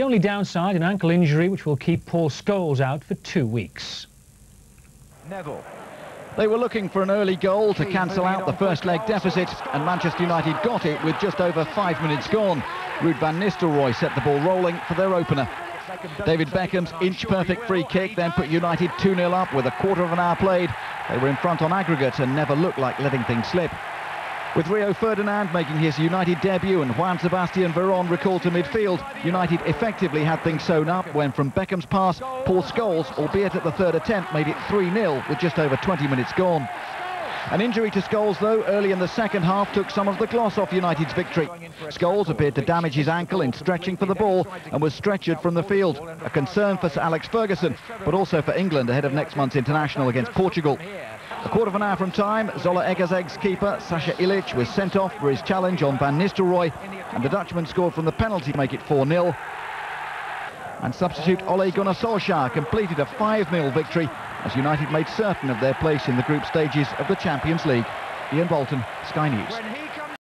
The only downside, an ankle injury which will keep Paul Scholes out for two weeks. Neville. They were looking for an early goal to cancel out the first leg deficit, and Manchester United got it with just over five minutes gone. Ruud van Nistelrooy set the ball rolling for their opener. David Beckham's inch-perfect free kick then put United 2-0 up with a quarter of an hour played. They were in front on aggregate and never looked like letting things slip. With Rio Ferdinand making his United debut and Juan Sebastian Veron recalled to midfield, United effectively had things sewn up when from Beckham's pass, Paul Scholes, albeit at the third attempt, made it 3-0 with just over 20 minutes gone. An injury to Scholes, though, early in the second half took some of the gloss off United's victory. Scholes appeared to damage his ankle in stretching for the ball and was stretchered from the field. A concern for Sir Alex Ferguson, but also for England ahead of next month's international against Portugal. A quarter of an hour from time, Zalaegerszeg's keeper, Sasha Illich, was sent off for his challenge on Van Nistelrooy, and the Dutchman scored from the penalty to make it 4-0. And substitute Ole Gunnar Solskjaer completed a 5-0 victory as United made certain of their place in the group stages of the Champions League. Ian Bolton, Sky News.